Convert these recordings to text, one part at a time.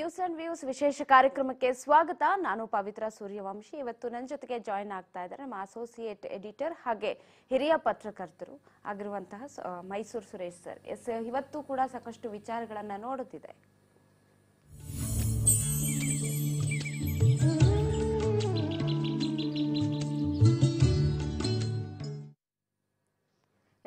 News and views ವಿಶೇಷ ಕಾರ್ಯಕ್ರಮಕ್ಕೆ ಸ್ವಾಗತ. ನಾನು ಪವಿತ್ರ ಸೂರ್ಯವಂಶಿ. ಇವತ್ತು ನನ್ನ ಜೊತೆಗೆ ಜಾಯಿನ್ ಆಗ್ತಾ ಇದ್ದಾರೆ ನಮ್ಮ ಅಸೋಸಿಯೇಟ್ ಎಡಿಟರ್ ಹಾಗೆ ಹಿರಿಯ ಪತ್ರಕರ್ತರು ಆಗಿರುವಂತಹ ಮೈಸೂರು ಸುರೇಶ್ ಸರ್. ಎಸ್, ಇವತ್ತು ಕೂಡ ಸಾಕಷ್ಟು ವಿಚಾರಗಳನ್ನು ನೋಡುತ್ತಿದೆ.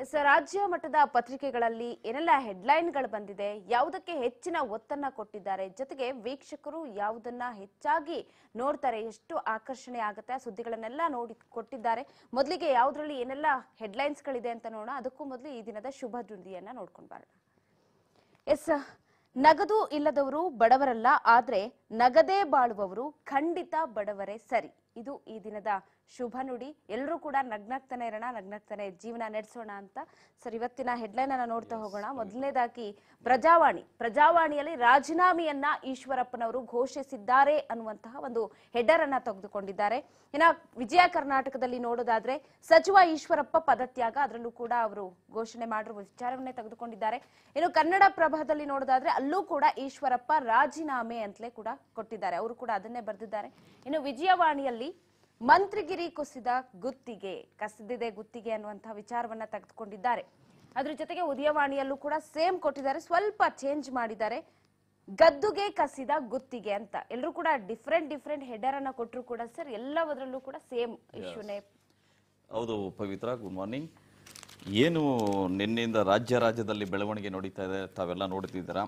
ಎಸ್ ರಾಜ್ಯ ಮಟ್ಟದ ಪತ್ರಿಕೆಗಳಲ್ಲಿ ಏನೆಲ್ಲ ಹೆಡ್ಲೈನ್ಗಳು ಬಂದಿದೆ, ಯಾವುದಕ್ಕೆ ಹೆಚ್ಚಿನ ಒತ್ತನ್ನ ಕೊಟ್ಟಿದ್ದಾರೆ, ಜೊತೆಗೆ ವೀಕ್ಷಕರು ಯಾವುದನ್ನ ಹೆಚ್ಚಾಗಿ ನೋಡ್ತಾರೆ, ಎಷ್ಟು ಆಕರ್ಷಣೆ ಆಗುತ್ತೆ, ಸುದ್ದಿಗಳನ್ನೆಲ್ಲ ನೋಡಿ ಕೊಟ್ಟಿದ್ದಾರೆ. ಮೊದಲಿಗೆ ಯಾವುದರಲ್ಲಿ ಏನೆಲ್ಲ ಹೆಡ್ಲೈನ್ಸ್ಗಳಿದೆ ಅಂತ ನೋಡೋಣ. ಅದಕ್ಕೂ ಮೊದಲು ಈ ದಿನದ ಶುಭ ಸುದ್ದಿಯನ್ನ ನೋಡ್ಕೊಂಡು ಬರೋಣ. ಎಸ್, ನಗದು ಇಲ್ಲದವರು ಬಡವರಲ್ಲ, ಆದ್ರೆ ನಗದೇ ಬಾಳುವವರು ಖಂಡಿತ ಬಡವರೇ ಸರಿ. ಇದು ಈ ದಿನದ ಶುಭ ನುಡಿ. ಎಲ್ಲರೂ ಕೂಡ ನಗ್ನಗ್ತಾನೆ ಇರೋಣ ನಗ್ನಗ್ತಾನೆ ಜೀವನ ನಡೆಸೋಣ ಅಂತ. ಸರ್ ಇವತ್ತಿನ ಹೆಡ್ಲೈನ್ ಅನ್ನ ನೋಡ್ತಾ ಹೋಗೋಣ. ಮೊದಲನೇದಾಗಿ ಪ್ರಜಾವಾಣಿ. ಪ್ರಜಾವಾಣಿಯಲ್ಲಿ ರಾಜೀನಾಮೆಯನ್ನ ಈಶ್ವರಪ್ಪನವರು ಘೋಷಿಸಿದ್ದಾರೆ ಅನ್ನುವಂತಹ ಒಂದು ಹೆಡರ್ ಅನ್ನ ತೆಗೆದುಕೊಂಡಿದ್ದಾರೆ. ಇನ್ನ ವಿಜಯ ಕರ್ನಾಟಕದಲ್ಲಿ ನೋಡೋದಾದ್ರೆ ಸಚಿವ ಈಶ್ವರಪ್ಪ ಪದತ್ಯಾಗ ಅದರಲ್ಲೂ ಕೂಡ ಅವರು ಘೋಷಣೆ ಮಾಡಿರುವ ವಿಚಾರವನ್ನೇ ತೆಗೆದುಕೊಂಡಿದ್ದಾರೆ. ಇನ್ನು ಕನ್ನಡ ಪ್ರಭಾದಲ್ಲಿ ನೋಡೋದಾದ್ರೆ ಅಲ್ಲೂ ಕೂಡ ಈಶ್ವರಪ್ಪ ರಾಜೀನಾಮೆ ಅಂತಲೇ ಕೂಡ ಕೊಟ್ಟಿದ್ದಾರೆ. ಅವರು ಕೂಡ ಅದನ್ನೇ ಬರೆದಿದ್ದಾರೆ. ಇನ್ನು ವಿಜಯವಾಣಿಯಲ್ಲಿ ಮಂತ್ರಿಗಿರಿ ಕುಸಿದ ಗುತ್ತಿಗೆ ಕಸಿದಿದೆ ಗುತ್ತಿಗೆ ಅನ್ನುವಂತಹ ವಿಚಾರವನ್ನ ತೆಗೆದುಕೊಂಡಿದ್ದಾರೆ. ಅದ್ರ ಜೊತೆಗೆ ಉದಯವಾಣಿಯಲ್ಲೂ ಕೂಡ ಸೇಮ್ ಕೊಟ್ಟಿದ್ದಾರೆ ಸ್ವಲ್ಪ ಚೇಂಜ್ ಮಾಡಿದ್ದಾರೆ. ಗದ್ದುಗೆ ಕಸಿದ ಗುತ್ತಿಗೆ ಅಂತ. ಎಲ್ಲರೂ ಕೂಡ ಡಿಫ್ರೆಂಟ್ ಡಿಫ್ರೆಂಟ್ ಹೆಡರ್ ಅನ್ನ ಕೊಟ್ಟರು ಕೂಡ ಸರ್ ಎಲ್ಲದರಲ್ಲೂ ಕೂಡ ಸೇಮ್ ಇಶ್ಯೂನೇ. ಹೌದು ಪವಿತ್ರ ಗುಡ್ ಮಾರ್ನಿಂಗ್ ಏನು ನಿನ್ನೆಯಿಂದ ರಾಜ್ಯ ರಾಜ್ಯದಲ್ಲಿ ಬೆಳವಣಿಗೆ ನಡೀತಾ ಇದೆ ತಾವೆಲ್ಲ ನೋಡ್ತಿದ್ದೀರಾ?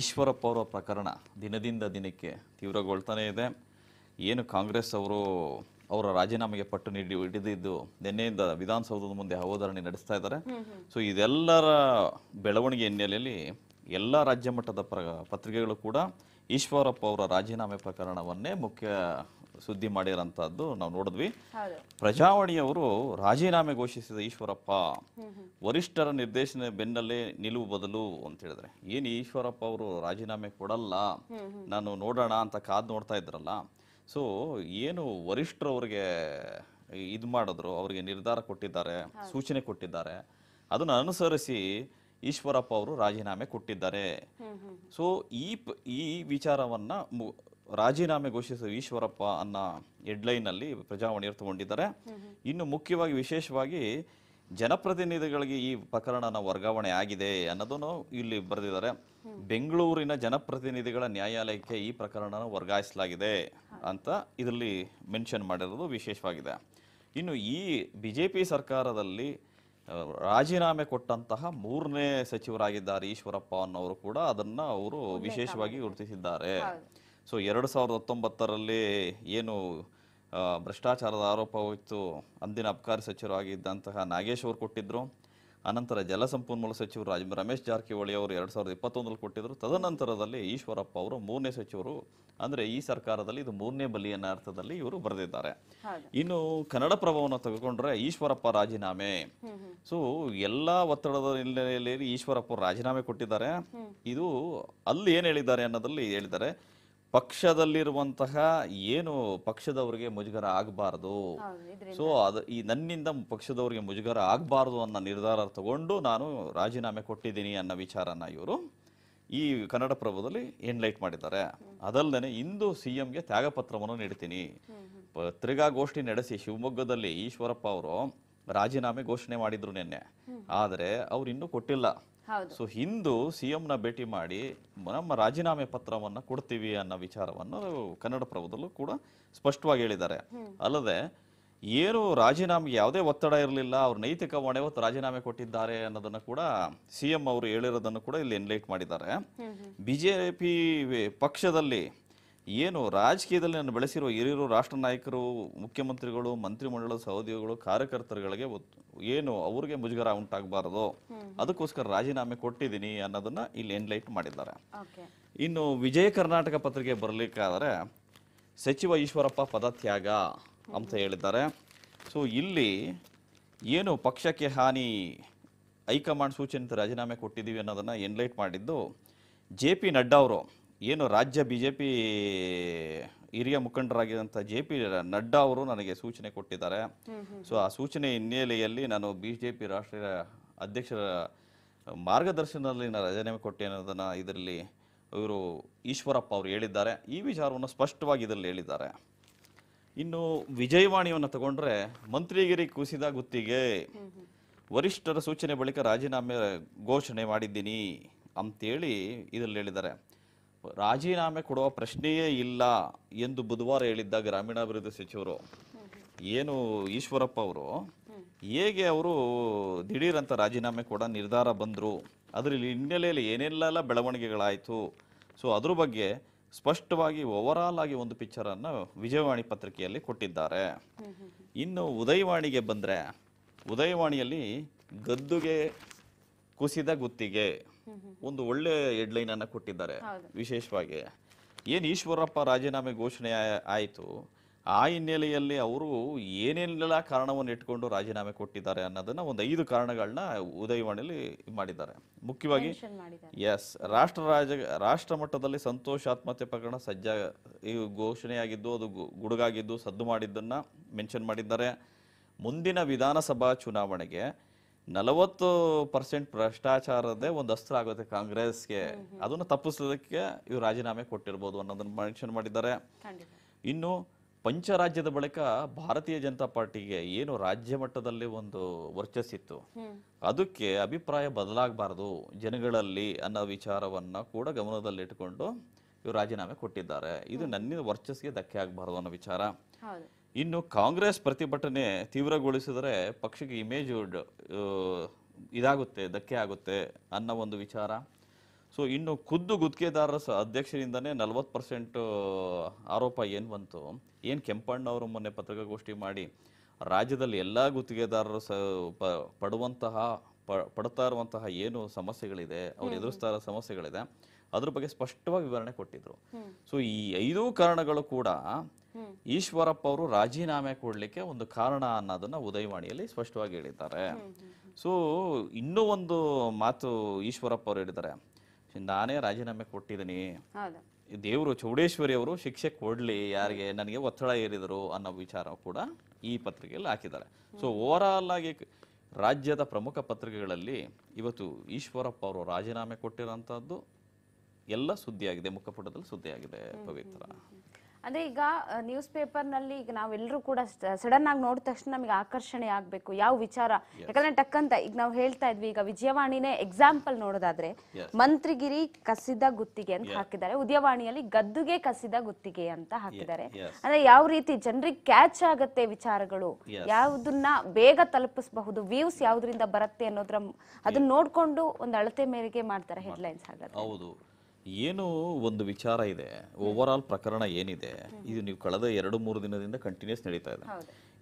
ಈಶ್ವರಪ್ಪ ಅವರ ಪ್ರಕರಣ ದಿನದಿಂದ ದಿನಕ್ಕೆ ತೀವ್ರಗೊಳ್ತಾನೆ ಇದೆ. ಏನು ಕಾಂಗ್ರೆಸ್ ಅವರು ಅವರ ರಾಜೀನಾಮೆಗೆ ಪಟ್ಟು ನೀಡಿ ಹಿಡಿದಿದ್ದು ನಿನ್ನೆಯಿಂದ ವಿಧಾನಸೌಧದ ಮುಂದೆ ಹೋದರಣಿ ನಡೆಸ್ತಾ ಇದ್ದಾರೆ. ಸೊ ಇದೆಲ್ಲರ ಬೆಳವಣಿಗೆ ಹಿನ್ನೆಲೆಯಲ್ಲಿ ಎಲ್ಲ ರಾಜ್ಯ ಮಟ್ಟದ ಪ್ರ ಪತ್ರಿಕೆಗಳು ಕೂಡ ಈಶ್ವರಪ್ಪ ಅವರ ರಾಜೀನಾಮೆ ಪ್ರಕರಣವನ್ನೇ ಮುಖ್ಯ ಸುದ್ದಿ ಮಾಡಿರೋಂಥದ್ದು ನಾವು ನೋಡಿದ್ವಿ. ಪ್ರಜಾವಾಣಿಯವರು ರಾಜೀನಾಮೆ ಘೋಷಿಸಿದ ಈಶ್ವರಪ್ಪ ವರಿಷ್ಠರ ನಿರ್ದೇಶನ ಬೆನ್ನಲ್ಲೇ ನಿಲುವು ಬದಲು ಅಂತ ಹೇಳಿದ್ರೆ ಏನು ಈಶ್ವರಪ್ಪ ಅವರು ರಾಜೀನಾಮೆ ಕೊಡಲ್ಲ? ನಾನು ನೋಡೋಣ ಅಂತ ಕಾದ್ ನೋಡ್ತಾ ಇದ್ರಲ್ಲ. ಸೊ ಏನು ವರಿಷ್ಠರು ಅವ್ರಿಗೆ ಇದು ಮಾಡಿದ್ರು ಅವರಿಗೆ ನಿರ್ಧಾರ ಕೊಟ್ಟಿದ್ದಾರೆ ಸೂಚನೆ ಕೊಟ್ಟಿದ್ದಾರೆ ಅದನ್ನು ಅನುಸರಿಸಿ ಈಶ್ವರಪ್ಪ ಅವರು ರಾಜೀನಾಮೆ ಕೊಟ್ಟಿದ್ದಾರೆ. ಸೊ ಈ ಈ ವಿಚಾರವನ್ನ ರಾಜೀನಾಮೆ ಘೋಷಿಸಿದ ಈಶ್ವರಪ್ಪ ಅನ್ನೋ ಹೆಡ್ಲೈನ್ ಅಲ್ಲಿ ಪ್ರಜಾವಾಣಿಯರು ತಗೊಂಡಿದ್ದಾರೆ. ಇನ್ನು ಮುಖ್ಯವಾಗಿ ವಿಶೇಷವಾಗಿ ಜನಪ್ರತಿನಿಧಿಗಳಿಗೆ ಈ ಪ್ರಕರಣನ ವರ್ಗಾವಣೆ ಆಗಿದೆ ಅನ್ನೋದನ್ನು ಇಲ್ಲಿ ಬರೆದಿದ್ದಾರೆ. ಬೆಂಗಳೂರಿನ ಜನಪ್ರತಿನಿಧಿಗಳ ನ್ಯಾಯಾಲಯಕ್ಕೆ ಈ ಪ್ರಕರಣನ ವರ್ಗಾಯಿಸಲಾಗಿದೆ. ಅಂತ ಇದರಲ್ಲಿ ಮೆನ್ಷನ್ ಮಾಡಿರೋದು ವಿಶೇಷವಾಗಿದೆ. ಇನ್ನು ಈ ಬಿ ಜೆ ಪಿ ಸರ್ಕಾರದಲ್ಲಿ ರಾಜೀನಾಮೆ ಕೊಟ್ಟಂತಹ ಮೂರನೇ ಸಚಿವರಾಗಿದ್ದಾರೆ ಈಶ್ವರಪ್ಪ ಅನ್ನೋರು ಕೂಡ ಅದನ್ನು ಅವರು ವಿಶೇಷವಾಗಿ ಗುರುತಿಸಿದ್ದಾರೆ. ಸೊ ಎರಡು ಸಾವಿರದ ಹತ್ತೊಂಬತ್ತರಲ್ಲಿ ಏನು ಭ್ರಷ್ಟಾಚಾರದ ಆರೋಪ ಹೋಯಿತು ಅಂದಿನ ಅಬಕಾರಿ ಸಚಿವರಾಗಿದ್ದಂತಹ ನಾಗೇಶ್ ಅವರು ಕೊಟ್ಟಿದ್ರು. ಅನಂತರ ಜಲಸಂಪನ್ಮೂಲ ಸಚಿವರು ರಾಜ ರಮೇಶ್ ಜಾರಕಿಹೊಳಿ ಅವರು ಎರಡು ಸಾವಿರದ ಇಪ್ಪತ್ತೊಂದರಲ್ಲಿ ಕೊಟ್ಟಿದ್ರು. ತದನಂತರದಲ್ಲಿ ಈಶ್ವರಪ್ಪ ಅವರು ಮೂರನೇ ಸಚಿವರು. ಅಂದ್ರೆ ಈ ಸರ್ಕಾರದಲ್ಲಿ ಇದು ಮೂರನೇ ಬಲಿ ಅನ್ನೋ ಅರ್ಥದಲ್ಲಿ ಇವರು ಬರೆದಿದ್ದಾರೆ. ಇನ್ನು ಕನ್ನಡ ಪ್ರಭಾವವನ್ನು ತೆಗೆದುಕೊಂಡ್ರೆ ಈಶ್ವರಪ್ಪ ರಾಜೀನಾಮೆ. ಸೊ ಎಲ್ಲಾ ಒತ್ತಡದ ಹಿನ್ನೆಲೆಯಲ್ಲಿ ಈಶ್ವರಪ್ಪ ಅವರು ರಾಜೀನಾಮೆ ಕೊಟ್ಟಿದ್ದಾರೆ. ಇದು ಅಲ್ಲಿ ಏನು ಹೇಳಿದ್ದಾರೆ ಅನ್ನೋದಲ್ಲಿ ಹೇಳಿದ್ದಾರೆ. ಪಕ್ಷದಲ್ಲಿರುವಂತಹ ಏನು ಪಕ್ಷದವರಿಗೆ ಮುಜುಗರ ಆಗಬಾರದು? ಸೊ ಅದು ಈ ನನ್ನಿಂದ ಪಕ್ಷದವರಿಗೆ ಮುಜುಗರ ಆಗಬಾರದು ಅನ್ನೋ ನಿರ್ಧಾರ ತಗೊಂಡು ನಾನು ರಾಜೀನಾಮೆ ಕೊಟ್ಟಿದ್ದೀನಿ ಅನ್ನೋ ವಿಚಾರನ ಇವರು ಈ ಕನ್ನಡ ಎನ್ಲೈಟ್ ಮಾಡಿದ್ದಾರೆ. ಅದಲ್ಲದೆ ಇಂದು ಸಿ ಎಂಗೆ ತ್ಯಾಗಪತ್ರವನ್ನು ನೀಡ್ತೀನಿ. ಪತ್ರಿಕಾಗೋಷ್ಠಿ ನಡೆಸಿ ಶಿವಮೊಗ್ಗದಲ್ಲಿ ಈಶ್ವರಪ್ಪ ಅವರು ರಾಜೀನಾಮೆ ಘೋಷಣೆ ಮಾಡಿದ್ರು ನಿನ್ನೆ. ಆದರೆ ಅವ್ರು ಇನ್ನೂ ಕೊಟ್ಟಿಲ್ಲ. ಸೊ ಹಿಂದು ಸಿಎಂನ ಭೇಟಿ ಮಾಡಿ ನಮ್ಮ ರಾಜೀನಾಮೆ ಪತ್ರವನ್ನ ಕೊಡ್ತೀವಿ ಅನ್ನೋ ವಿಚಾರವನ್ನು ಕನ್ನಡಪ್ರಭದಲ್ಲೂ ಕೂಡ ಸ್ಪಷ್ಟವಾಗಿ ಹೇಳಿದ್ದಾರೆ. ಅಲ್ಲದೆ ಏನು ರಾಜೀನಾಮೆಗೆ ಯಾವುದೇ ಒತ್ತಡ ಇರಲಿಲ್ಲ ಅವ್ರ ನೈತಿಕ ಹೊಣೆ ಹೊತ್ತು ರಾಜೀನಾಮೆ ಕೊಟ್ಟಿದ್ದಾರೆ ಅನ್ನೋದನ್ನ ಕೂಡ ಸಿಎಂ ಅವರು ಹೇಳಿರೋದನ್ನು ಕೂಡ ಇಲ್ಲಿ ಎನ್ಲೈಟ್ ಮಾಡಿದ್ದಾರೆ. ಬಿಜೆಪಿ ಪಕ್ಷದಲ್ಲಿ ಏನು ರಾಜಕೀಯದಲ್ಲಿ ನಾನು ಬೆಳೆಸಿರುವ ಹಿರಿಯರು ರಾಷ್ಟ್ರ ನಾಯಕರು ಮುಖ್ಯಮಂತ್ರಿಗಳು ಮಂತ್ರಿಮಂಡಲ ಸಹೋದ್ಯೋಗಿಗಳು ಕಾರ್ಯಕರ್ತರುಗಳಿಗೆ ಏನು ಅವ್ರಿಗೆ ಮುಜುಗರ ಉಂಟಾಗಬಾರದು. ಅದಕ್ಕೋಸ್ಕರ ರಾಜೀನಾಮೆ ಕೊಟ್ಟಿದ್ದೀನಿ ಅನ್ನೋದನ್ನ ಇಲ್ಲಿ ಎನ್ಲೈಟ್ ಮಾಡಿದ್ದಾರೆ. ಇನ್ನು ವಿಜಯ ಕರ್ನಾಟಕ ಪತ್ರಿಕೆ ಬರಲಿಕ್ಕಾದರೆ ಸಚಿವ ಈಶ್ವರಪ್ಪ ಪದತ್ಯಾಗ ಅಂತ ಹೇಳಿದ್ದಾರೆ. ಸೊ ಇಲ್ಲಿ ಏನು ಪಕ್ಷಕ್ಕೆ ಹಾನಿ ಹೈಕಮಾಂಡ್ ಸೂಚನೆ ರಾಜೀನಾಮೆ ಕೊಟ್ಟಿದ್ದೀವಿ ಅನ್ನೋದನ್ನು ಎನ್ಲೈಟ್ ಮಾಡಿದ್ದು ಜೆ ಪಿ ನಡ್ಡಾ ಅವರು. ಏನು ರಾಜ್ಯ ಬಿ ಜೆ ಪಿ ಹಿರಿಯ ಮುಖಂಡರಾಗಿದ್ದಂಥ ಜೆ ಪಿ ನಡ್ಡಾ ಅವರು ನನಗೆ ಸೂಚನೆ ಕೊಟ್ಟಿದ್ದಾರೆ. ಸೊ ಆ ಸೂಚನೆ ಹಿನ್ನೆಲೆಯಲ್ಲಿ ನಾನು ಬಿ ಜೆ ಪಿ ರಾಷ್ಟ್ರೀಯ ಅಧ್ಯಕ್ಷರ ಮಾರ್ಗದರ್ಶನದಲ್ಲಿ ನಾನು ರಾಜೀನಾಮೆ ಕೊಟ್ಟೆ ಅನ್ನೋದನ್ನು ಇದರಲ್ಲಿ ಇವರು ಈಶ್ವರಪ್ಪ ಅವರು ಹೇಳಿದ್ದಾರೆ. ಈ ವಿಚಾರವನ್ನು ಸ್ಪಷ್ಟವಾಗಿ ಇದರಲ್ಲಿ ಹೇಳಿದ್ದಾರೆ. ಇನ್ನು ವಿಜಯವಾಣಿಯನ್ನು ತಗೊಂಡ್ರೆ ಮಂತ್ರಿಗಿರಿ ಕುಸಿದ ಗುತ್ತಿಗೆ. ವರಿಷ್ಠರ ಸೂಚನೆ ಬಳಿಕ ರಾಜೀನಾಮೆ ಘೋಷಣೆ ಮಾಡಿದ್ದೀನಿ ಅಂತೇಳಿ ಇದರಲ್ಲಿ ಹೇಳಿದ್ದಾರೆ. ರಾಜೀನಾಮೆ ಕೊಡುವ ಪ್ರಶ್ನೆಯೇ ಇಲ್ಲ ಎಂದು ಬುಧವಾರ ಹೇಳಿದ್ದ ಗ್ರಾಮೀಣಾಭಿವೃದ್ಧಿ ಸಚಿವರು. ಏನು ಈಶ್ವರಪ್ಪ ಅವರು, ಹೇಗೆ ಅವರು ದಿಢೀರಂತ ರಾಜೀನಾಮೆ ಕೂಡ ನಿರ್ಧಾರ ಬಂದರು? ಅದರಲ್ಲಿ ಹಿನ್ನೆಲೆಯಲ್ಲಿ ಏನೆಲ್ಲ ಬೆಳವಣಿಗೆಗಳಾಯಿತು? ಸೊ ಅದ್ರ ಬಗ್ಗೆ ಸ್ಪಷ್ಟವಾಗಿ ಓವರಾಲ್ ಆಗಿ ಒಂದು ಪಿಕ್ಚರನ್ನು ವಿಜಯವಾಣಿ ಪತ್ರಿಕೆಯಲ್ಲಿ ಕೊಟ್ಟಿದ್ದಾರೆ. ಇನ್ನು ಉದಯವಾಣಿಗೆ ಬಂದರೆ, ಉದಯವಾಣಿಯಲ್ಲಿ ಗದ್ದುಗೆ ಕುಸಿದ ಗುತ್ತಿಗೆ. ಒಂದು ಒಳ್ಳೆ ಹೆಡ್ಲೈನ್ ಅನ್ನ ಕೊಟ್ಟಿದ್ದಾರೆ. ವಿಶೇಷವಾಗಿ ಏನು ಈಶ್ವರಪ್ಪ ರಾಜೀನಾಮೆ ಘೋಷಣೆ ಆಯಿತು? ಆ ಹಿನ್ನೆಲೆಯಲ್ಲಿ ಅವರು ಏನೆಲ್ಲ ಕಾರಣವನ್ನು ಇಟ್ಕೊಂಡು ರಾಜೀನಾಮೆ ಕೊಟ್ಟಿದ್ದಾರೆ ಅನ್ನೋದನ್ನ ಒಂದು ಐದು ಕಾರಣಗಳನ್ನ ಉದಯವಾಣಿಯಲ್ಲಿ ಮಾಡಿದ್ದಾರೆ. ಮುಖ್ಯವಾಗಿ ಎಸ್ ರಾಷ್ಟ್ರ ರಾಜ ರಾಷ್ಟ್ರ ಮಟ್ಟದಲ್ಲಿ ಸಂತೋಷ ಆತ್ಮಹತ್ಯೆ ಪ್ರಕರಣ ಸಜ್ಜ ಈ ಘೋಷಣೆಯಾಗಿದ್ದು ಅದು ಗುಡುಗಾಗಿದ್ದು ಸದ್ದು ಮಾಡಿದ್ದನ್ನ ಮೆನ್ಷನ್ ಮಾಡಿದ್ದಾರೆ. ಮುಂದಿನ ವಿಧಾನಸಭಾ ಚುನಾವಣೆಗೆ ನಲವತ್ತು ಪರ್ಸೆಂಟ್ ಭ್ರಷ್ಟಾಚಾರದೇ ಒಂದು ಅಸ್ತ್ರ ಆಗುತ್ತೆ ಕಾಂಗ್ರೆಸ್ಗೆ. ಅದನ್ನು ತಪ್ಪಿಸೋದಕ್ಕೆ ಇವ್ರು ರಾಜೀನಾಮೆ ಕೊಟ್ಟಿರ್ಬೋದು ಅನ್ನೋದನ್ನ ಮೆನ್ಷನ್ ಮಾಡಿದ್ದಾರೆ. ಇನ್ನು ಪಂಚರಾಜ್ಯದ ಬಳಿಕ ಭಾರತೀಯ ಜನತಾ ಪಾರ್ಟಿಗೆ ಏನು ರಾಜ್ಯ ಮಟ್ಟದಲ್ಲಿ ಒಂದು ವರ್ಚಸ್ಸಿತ್ತು. ಅದಕ್ಕೆ ಅಭಿಪ್ರಾಯ ಬದಲಾಗಬಾರದು ಜನಗಳಲ್ಲಿ ಅನ್ನೋ ವಿಚಾರವನ್ನ ಕೂಡ ಗಮನದಲ್ಲಿಟ್ಟುಕೊಂಡು ಇವರು ರಾಜೀನಾಮೆ ಕೊಟ್ಟಿದ್ದಾರೆ. ಇದು ನನ್ನ ವರ್ಚಸ್ಸಿಗೆ ಧಕ್ಕೆ ಆಗಬಾರದು ಅನ್ನೋ ವಿಚಾರ. ಇನ್ನು ಕಾಂಗ್ರೆಸ್ ಪ್ರತಿಭಟನೆ ತೀವ್ರಗೊಳಿಸಿದರೆ ಪಕ್ಷಕ್ಕೆ ಇಮೇಜ್ ಇದಾಗುತ್ತೆ ಧಕ್ಕೆ ಆಗುತ್ತೆ ಅನ್ನೋ ಒಂದು ವಿಚಾರ. ಸೊ ಇನ್ನು ಖುದ್ದು ಗುತ್ತಿಗೆದಾರರ ಸ ಅಧ್ಯಕ್ಷರಿಂದನೇ ನಲ್ವತ್ತು ಪರ್ಸೆಂಟ್ ಆರೋಪ ಏನು ಬಂತು? ಏನು ಕೆಂಪಣ್ಣ ಅವರು ಮೊನ್ನೆ ಪತ್ರಿಕಾಗೋಷ್ಠಿ ಮಾಡಿ ರಾಜ್ಯದಲ್ಲಿ ಎಲ್ಲ ಗುತ್ತಿಗೆದಾರರು ಸ ಪ- ಪಡುವಂತಹ ಪ- ಪಡ್ತಾ ಇರುವಂತಹ ಏನು ಸಮಸ್ಯೆಗಳಿದೆ ಅವ್ರು ಎದುರಿಸ್ತಾ ಇರೋ ಸಮಸ್ಯೆಗಳಿದೆ ಅದ್ರ ಬಗ್ಗೆ ಸ್ಪಷ್ಟವಾಗಿ ವಿವರಣೆ ಕೊಟ್ಟಿದ್ರು. ಸೊ ಈ ಐದೂ ಕಾರಣಗಳು ಕೂಡ ಈಶ್ವರಪ್ಪ ಅವರು ರಾಜೀನಾಮೆ ಕೊಡಲಿಕ್ಕೆ ಒಂದು ಕಾರಣ ಅನ್ನೋದನ್ನ ಉದಯವಾಣಿಯಲ್ಲಿ ಸ್ಪಷ್ಟವಾಗಿ ಹೇಳಿದ್ದಾರೆ. ಸೊ ಇನ್ನೂ ಒಂದು ಮಾತು ಈಶ್ವರಪ್ಪ ಅವರು ಹೇಳಿದ್ದಾರೆ ನಾನೇ ರಾಜೀನಾಮೆ ಕೊಟ್ಟಿದ್ದೀನಿ. ದೇವರು ಚೌಡೇಶ್ವರಿ ಅವರು ಶಿಕ್ಷೆ ಕೊಡ್ಲಿ ಯಾರಿಗೆ ನನಗೆ ಒತ್ತಡ ಏರಿದರು ಅನ್ನೋ ವಿಚಾರ ಕೂಡ ಈ ಪತ್ರಿಕೆಯಲ್ಲಿ ಹಾಕಿದ್ದಾರೆ. ಸೊ ಓವರಾಲ್ ಆಗಿ ರಾಜ್ಯದ ಪ್ರಮುಖ ಪತ್ರಿಕೆಗಳಲ್ಲಿ ಇವತ್ತು ಈಶ್ವರಪ್ಪ ಅವರು ರಾಜೀನಾಮೆ ಕೊಟ್ಟಿರೋಂಥದ್ದು ಎಲ್ಲ ಸುದ್ದಿಯಾಗಿದೆ ಮುಖಪುಟದಲ್ಲಿ ಸುದ್ದಿಯಾಗಿದೆ ಪವಿತ್ರ. ಅಂದ್ರೆ ಈಗ ನ್ಯೂಸ್ ಪೇಪರ್ನಲ್ಲಿ ಈಗ ನಾವೆಲ್ಲರೂ ಕೂಡ ಸಡನ್ ಆಗಿ ನೋಡಿದ ತಕ್ಷಣ ನಮಗೆ ಆಕರ್ಷಣೆ ಆಗ್ಬೇಕು ಯಾವ ವಿಚಾರ? ಯಾಕಂದ್ರೆ ಟಕ್ಕಂತ ಈಗ ನಾವು ಹೇಳ್ತಾ ಇದ್ವಿ ಈಗ ವಿಜಯವಾಣಿನೇ ಎಕ್ಸಾಂಪಲ್ ನೋಡೋದಾದ್ರೆ ಮಂತ್ರಿಗಿರಿ ಕಸಿದ ಗುತ್ತಿಗೆ ಅಂತ ಹಾಕಿದ್ದಾರೆ ಉದಯವಾಣಿಯಲ್ಲಿ ಗದ್ದುಗೆ ಕಸಿದ ಗುತ್ತಿಗೆ ಅಂತ ಹಾಕಿದ್ದಾರೆ. ಅಂದ್ರೆ ಯಾವ ರೀತಿ ಜನರಿಗೆ ಕ್ಯಾಚ್ ಆಗತ್ತೆ ವಿಚಾರಗಳು ಯಾವುದನ್ನ ಬೇಗ ತಲುಪಿಸಬಹುದು ವ್ಯೂಸ್ ಯಾವ್ದ್ರಿಂದ ಬರುತ್ತೆ ಅನ್ನೋದ್ರ ಅದನ್ನ ನೋಡ್ಕೊಂಡು ಒಂದು ಅಳತೆ ಮೇರೆಗೆ ಮಾಡ್ತಾರೆ ಹೆಡ್ಲೈನ್ಸ್ ಹಾಗಾದ್ರೆ. ಹೌದು. ಏನು ಒಂದು ವಿಚಾರ ಇದೆ. ಓವರ್ ಆಲ್ ಪ್ರಕರಣ ಏನಿದೆ ಇದು ನೀವು ಕಳೆದ ಎರಡು ಮೂರು ದಿನದಿಂದ ಕಂಟಿನ್ಯೂಸ್ ನಡೀತಾ ಇದೆ.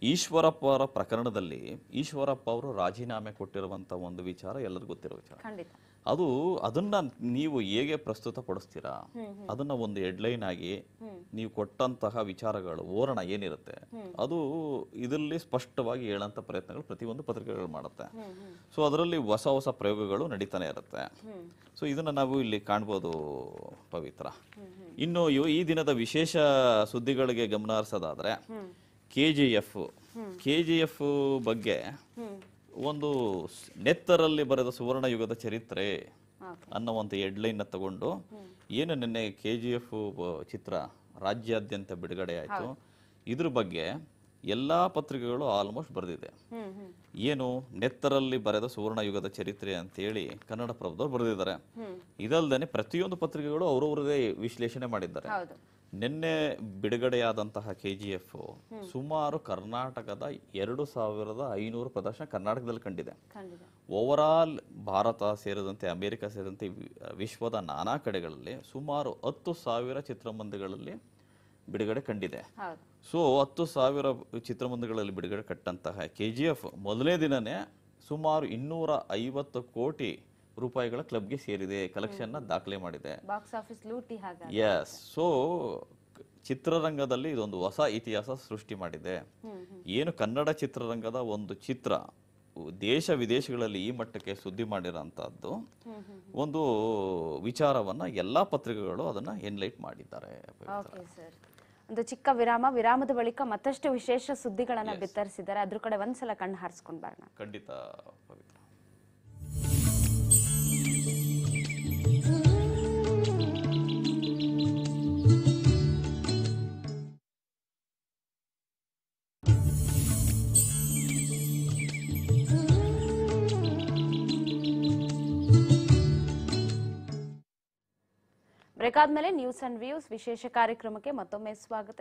ಈಶ್ವರಪ್ಪ ಅವರ ಪ್ರಕರಣದಲ್ಲಿ ಈಶ್ವರಪ್ಪ ಅವರು ರಾಜೀನಾಮೆ ಕೊಟ್ಟಿರುವಂತ ಒಂದು ವಿಚಾರ ಎಲ್ಲರಿಗೂ ಗೊತ್ತಿರೋ ವಿಚಾರ. ಅದು ಅದನ್ನ ನೀವು ಹೇಗೆ ಪ್ರಸ್ತುತ ಪಡಿಸ್ತೀರಾ ಅದನ್ನ ಒಂದು ಹೆಡ್ಲೈನ್ ಆಗಿ ನೀವು ಕೊಟ್ಟಂತಹ ವಿಚಾರಗಳು ಓರಣ ಏನಿರುತ್ತೆ ಅದು ಇದರಲ್ಲಿ ಸ್ಪಷ್ಟವಾಗಿ ಹೇಳಂತ ಪ್ರಯತ್ನಗಳು ಪ್ರತಿಯೊಂದು ಪತ್ರಿಕೆಗಳು ಮಾಡುತ್ತೆ. ಸೊ ಅದರಲ್ಲಿ ಹೊಸ ಹೊಸ ಪ್ರಯೋಗಗಳು ನಡೀತಾನೆ ಇರುತ್ತೆ. ಸೊ ಇದನ್ನ ನಾವು ಇಲ್ಲಿ ಕಾಣ್ಬೋದು ಪವಿತ್ರ. ಇನ್ನು ಈ ದಿನದ ವಿಶೇಷ ಸುದ್ದಿಗಳಿಗೆ ಗಮನ ಹರಿಸೋದಾದ್ರೆ K G F K G F ಬಗ್ಗೆ ಒಂದು ನೆತ್ತರಲ್ಲಿ ಬರೆದ ಸುವರ್ಣ ಯುಗದ ಚರಿತ್ರೆ ಅನ್ನೋವಂಥ ಅನ್ನೋ ಒಂದು ಹೆಡ್ಲೈನ್ ತಗೊಂಡು ಏನು ನಿನ್ನೆ ಕೆ ಜಿ ಎಫ್ ಚಿತ್ರ ರಾಜ್ಯಾದ್ಯಂತ ಬಿಡುಗಡೆ ಆಯಿತು. ಇದ್ರ ಬಗ್ಗೆ ಎಲ್ಲ ಪತ್ರಿಕೆಗಳು ಆಲ್ಮೋಸ್ಟ್ ಬರೆದಿದೆ. ಏನು ನೆತ್ತರಲ್ಲಿ ಬರೆದ ಸುವರ್ಣ ಯುಗದ ಚರಿತ್ರೆ ಅಂತೇಳಿ ಕನ್ನಡ ಪ್ರಭದವ್ರು ಬರೆದಿದ್ದಾರೆ ಇದಲ್ದೇನೆ ಪ್ರತಿಯೊಂದು ಪತ್ರಿಕೆಗಳು ಅವರವರದೇ ವಿಶ್ಲೇಷಣೆ ಮಾಡಿದ್ದಾರೆ. ನಿನ್ನೆ ಬಿಡುಗಡೆಯಾದಂತಹ ಕೆ ಜಿ ಎಫ್ ಸುಮಾರು ಕರ್ನಾಟಕದ ಎರಡು ಸಾವಿರದ ಐನೂರು ಪ್ರದರ್ಶನ ಕರ್ನಾಟಕದಲ್ಲಿ ಕಂಡಿದೆ. ಓವರಾಲ್ ಓವರ್ ಆಲ್ ಭಾರತ ಸೇರಿದಂತೆ ಅಮೆರಿಕ ಸೇರಿದಂತೆ ವಿಶ್ವದ ನಾನಾ ಕಡೆಗಳಲ್ಲಿ ಸುಮಾರು ಹತ್ತು ಸಾವಿರ ಚಿತ್ರಮಂದಿರಗಳಲ್ಲಿ ಬಿಡುಗಡೆ ಕಂಡಿದೆ. ಸೊ ಹತ್ತು ಸಾವಿರ ಚಿತ್ರಮಂದಿರಗಳಲ್ಲಿ ಬಿಡುಗಡೆ ಕಟ್ಟಂತಹ ಕೆ ಜಿ ಎಫ್ ಮೊದಲನೇ ದಿನನೇ ಸುಮಾರು ಇನ್ನೂರ ಐವತ್ತು ಕೋಟಿ ರೂಪಾಯಿಗಳ ಕ್ಲಬ್ಗೆ ಸೇರಿದೆ ಕಲೆಕ್ಷನ್ನ ದಾಖಲೆ ಮಾಡಿದೆ. ಬಾಕ್ಸ್ ಆಫೀಸ್ ಲೂಟಿ ಹಾಗ ಎಸ್ ಸೊ ಚಿತ್ರರಂಗದಲ್ಲಿ ಇದೊಂದು ಹೊಸ ಇತಿಹಾಸ ಸೃಷ್ಟಿ ಮಾಡಿದೆ. ಏನು ಕನ್ನಡ ಚಿತ್ರರಂಗದ ಒಂದು ಚಿತ್ರ ದೇಶ ವಿದೇಶಗಳಲ್ಲಿ ಈ ಮಟ್ಟಕ್ಕೆ ಸುದ್ದಿ ಮಾಡಿರೋಂಥದ್ದು ಒಂದು ವಿಚಾರವನ್ನ ಎಲ್ಲಾ ಪತ್ರಿಕೆಗಳು ಅದನ್ನ ಎನ್ಲೈಟ್ ಮಾಡಿದ್ದಾರೆ ಒಂದು ಚಿಕ್ಕ ವಿರಾಮ ವಿರಾಮದ ಬಳಿಕ ಮತ್ತಷ್ಟು ವಿಶೇಷ ಸುದ್ದಿಗಳನ್ನ ಬಿತ್ತರಿಸಿದ್ದಾರೆ. ಅದ್ರ ಕಡೆ ಒಂದ್ಸಲ ಕಣ್ಣು ಹಾರಿಸ್ಕೊಂಡ್ ಬರೋಣ. ಖಂಡಿತ ಪವಿತ್ರ. ಬ್ರೇಕ್ ಆದ್ಮೇಲೆ ನ್ಯೂಸ್ ಅಂಡ್ ವ್ಯೂಸ್ ವಿಶೇಷ ಕಾರ್ಯಕ್ರಮಕ್ಕೆ ಮತ್ತೊಮ್ಮೆ ಸ್ವಾಗತ.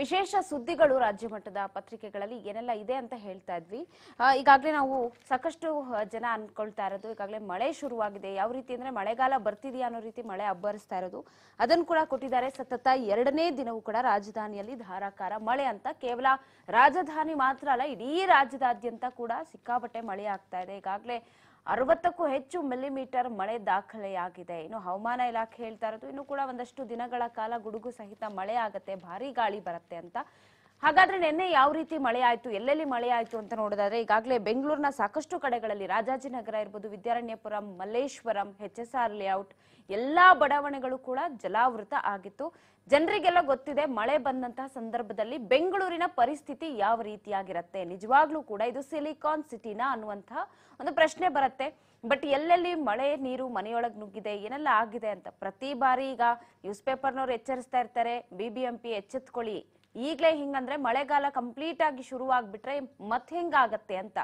ವಿಶೇಷ ಸುದ್ದಿಗಳು ರಾಜ್ಯ ಮಟ್ಟದ ಪತ್ರಿಕೆಗಳಲ್ಲಿ ಏನೆಲ್ಲ ಇದೆ ಅಂತ ಹೇಳ್ತಾ ಇದ್ವಿ. ಈಗಾಗ್ಲೇ ನಾವು ಸಾಕಷ್ಟು ಜನ ಅನ್ಕೊಳ್ತಾ ಇರೋದು, ಈಗಾಗಲೇ ಮಳೆ ಶುರುವಾಗಿದೆ. ಯಾವ ರೀತಿ ಅಂದ್ರೆ ಮಳೆಗಾಲ ಬರ್ತಿದೆಯಾ ಅನ್ನೋ ರೀತಿ ಮಳೆ ಅಬ್ಬರಿಸ್ತಾ ಇರೋದು. ಅದನ್ನು ಕೂಡ ಕೊಟ್ಟಿದ್ದಾರೆ. ಸತತ ಎರಡನೇ ದಿನವೂ ಕೂಡ ರಾಜಧಾನಿಯಲ್ಲಿ ಧಾರಾಕಾರ ಮಳೆ ಅಂತ. ಕೇವಲ ರಾಜಧಾನಿ ಮಾತ್ರ ಅಲ್ಲ, ಇಡೀ ರಾಜ್ಯದಾದ್ಯಂತ ಕೂಡ ಸಿಕ್ಕಾಪಟ್ಟೆ ಮಳೆ ಆಗ್ತಾ ಇದೆ. ಈಗಾಗಲೇ ಅರವತ್ತಕ್ಕೂ ಹೆಚ್ಚು ಮಿಲಿಮೀಟರ್ ಮಳೆ ದಾಖಲೆಯಾಗಿದೆ. ಇನ್ನು ಹವಾಮಾನ ಇಲಾಖೆ ಹೇಳ್ತಾ ಇರೋದು, ಇನ್ನು ಕೂಡ ಒಂದಷ್ಟು ದಿನಗಳ ಕಾಲ ಗುಡುಗು ಸಹಿತ ಮಳೆ ಆಗತ್ತೆ, ಭಾರಿ ಗಾಳಿ ಬರುತ್ತೆ ಅಂತ ಹಾಗಾದ್ರೆ ನಿನ್ನೆ ಯಾವ ರೀತಿ ಮಳೆ ಆಯ್ತು, ಎಲ್ಲೆಲ್ಲಿ ಮಳೆ ಆಯ್ತು ಅಂತ ನೋಡೋದಾದ್ರೆ ಈಗಾಗಲೇ ಬೆಂಗಳೂರಿನ ಸಾಕಷ್ಟು ಕಡೆಗಳಲ್ಲಿ ರಾಜಾಜಿನಗರ ಇರ್ಬೋದು, Vidyaranyapuram, Malleshwaram H S R layout ಎಲ್ಲಾ ಬಡಾವಣೆಗಳು ಕೂಡ ಜಲಾವೃತ ಆಗಿತ್ತು. ಜನರಿಗೆಲ್ಲ ಗೊತ್ತಿದೆ ಮಳೆ ಬಂದಂತಹ ಸಂದರ್ಭದಲ್ಲಿ ಬೆಂಗಳೂರಿನ ಪರಿಸ್ಥಿತಿ ಯಾವ ರೀತಿಯಾಗಿರುತ್ತೆ. ನಿಜವಾಗ್ಲೂ ಕೂಡ ಇದು ಸಿಲಿಕಾನ್ ಸಿಟಿನ ಅನ್ನುವಂತಹ ಒಂದು ಪ್ರಶ್ನೆ ಬರುತ್ತೆ. ಬಟ್ ಎಲ್ಲೆಲ್ಲಿ ಮಳೆ ನೀರು ಮನೆಯೊಳಗೆ ನುಗ್ಗಿದೆ, ಏನೆಲ್ಲ ಆಗಿದೆ ಅಂತ ಪ್ರತಿ ಬಾರಿ ಈಗ ನ್ಯೂಸ್ ಪೇಪರ್ನವ್ರು ಎಚ್ಚರಿಸ್ತಾ ಇರ್ತಾರೆ ಬಿಬಿಎಂಪಿ ಎಚ್ಚೆತ್ಕೊಳ್ಳಿ. ಈಗಲೇ ಹಿಂಗಂದ್ರೆ ಮಳೆಗಾಲ ಕಂಪ್ಲೀಟ್ ಆಗಿ ಶುರುವಾಗ್ಬಿಟ್ರೆ ಮತ್ತೆ ಹೆಂಗಾಗತ್ತೆ ಅಂತ.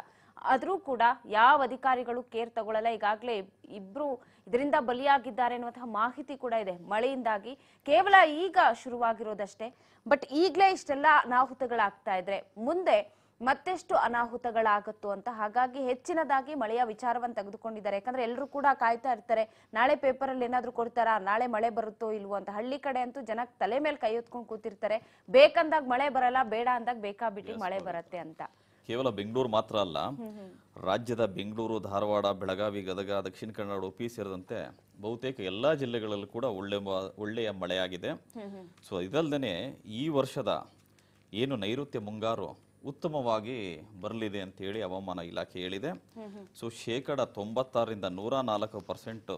ಆದ್ರೂ ಕೂಡ ಯಾವ ಅಧಿಕಾರಿಗಳು ಕೇರ್ ತಗೊಳ್ಳಲ್ಲ ಈಗಾಗಲೇ ಇಬ್ರು ಇದರಿಂದ ಬಲಿಯಾಗಿದ್ದಾರೆ ಅನ್ನುವಂತಹ ಮಾಹಿತಿ ಕೂಡ ಇದೆ. ಮಳೆಯಿಂದಾಗಿ ಕೇವಲ ಈಗ ಶುರುವಾಗಿರೋದಷ್ಟೇ. ಬಟ್ ಈಗಲೇ ಇಷ್ಟೆಲ್ಲ ಅನಾಹುತಗಳಾಗ್ತಾ ಇದ್ರೆ ಮುಂದೆ ಮತ್ತೆಷ್ಟು ಅನಾಹುತಗಳಾಗುತ್ತೋ ಅಂತ. ಹಾಗಾಗಿ ಹೆಚ್ಚಿನದಾಗಿ ಮಳೆಯ ವಿಚಾರವನ್ನು ತೆಗೆದುಕೊಂಡಿದ್ದಾರೆ. ಯಾಕಂದ್ರೆ ಎಲ್ಲರೂ ಕೂಡ ಕಾಯ್ತಾ ಇರ್ತಾರೆ ನಾಳೆ ಪೇಪರ್ ಅಲ್ಲಿ ಏನಾದ್ರೂ ಕೊಡ್ತಾರಾ ನಾಳೆ ಮಳೆ ಬರುತ್ತೋ ಇಲ್ವೋ ಅಂತ. ಹಳ್ಳಿ ಕಡೆ ಅಂತೂ ಜನ ತಲೆ ಮೇಲೆ ಕೈ ಹೊತ್ಕೊಂಡು ಕೂತಿರ್ತಾರೆ. ಬೇಕಂದಾಗ ಮಳೆ ಬರಲ್ಲ ಬೇಡ ಅಂದಾಗ ಬೇಕಾಬಿಟ್ಟು ಮಳೆ ಬರುತ್ತೆ ಅಂತ. ಕೇವಲ ಬೆಂಗಳೂರು ಮಾತ್ರ ಅಲ್ಲ ರಾಜ್ಯದ ಬೆಂಗಳೂರು ಧಾರವಾಡ ಬೆಳಗಾವಿ ಗದಗ ದಕ್ಷಿಣ ಕನ್ನಡ ಉಡುಪಿ ಸೇರಿದಂತೆ ಬಹುತೇಕ ಎಲ್ಲಾ ಜಿಲ್ಲೆಗಳಲ್ಲೂ ಕೂಡ ಒಳ್ಳೆ ಒಳ್ಳೆಯ ಮಳೆಯಾಗಿದೆ. ಸೊ ಇದಲ್ದೇ ಈ ವರ್ಷದ ಏನು ನೈಋತ್ಯ ಮುಂಗಾರು ಉತ್ತಮವಾಗಿ ಬರಲಿದೆ ಅಂತ ಹೇಳಿ ಹವಾಮಾನ ಇಲಾಖೆ ಹೇಳಿದೆ. ಸೊ ಶೇಕಡ ತೊಂಬತ್ತಾರರಿಂದ ನೂರ ನಾಲ್ಕು ಪರ್ಸೆಂಟ್